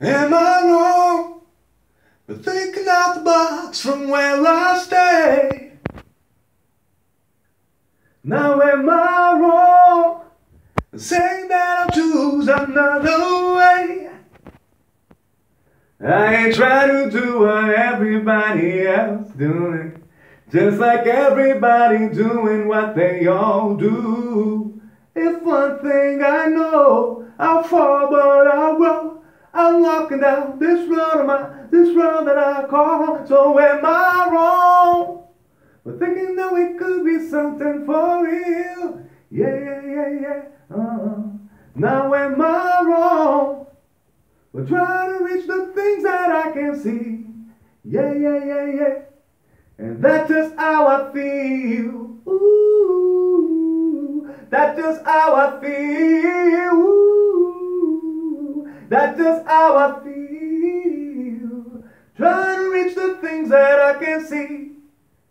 Am I wrong for thinking out the box from where I stay? Now am I wrong saying that I'll choose another way? I ain't trying to do what everybody else doing. Just like everybody doing what they all do. If one thing I Walking down this road of mine, this road that I call. So am I wrong? But thinking that we could be something for real. Yeah, yeah, yeah, yeah. Uh-uh. Now am I wrong? But trying to reach the things that I can see. Yeah, yeah, yeah, yeah. And that's just how I feel. Ooh, that's just how I feel. Ooh, that's just how I feel. Trying to reach the things that I can see,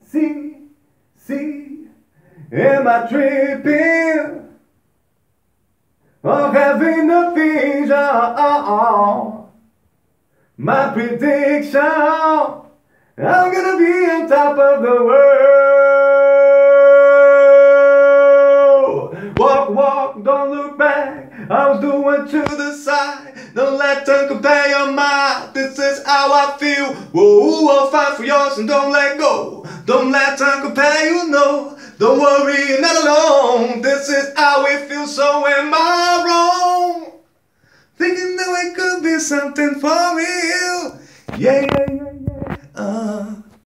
see, see. Am I tripping? Or having a vision? My prediction. I'm gonna be on top of the world. Walk, walk, don't look back. I was doing to the side. Don't let them compare your mind. This is how I feel. Whoa, I'll fight for yours and don't let go. Don't let them compare you, no. Don't worry, you're not alone. This is how we feel, so am I wrong? Thinking that we could be something for real. Yeah, yeah, yeah.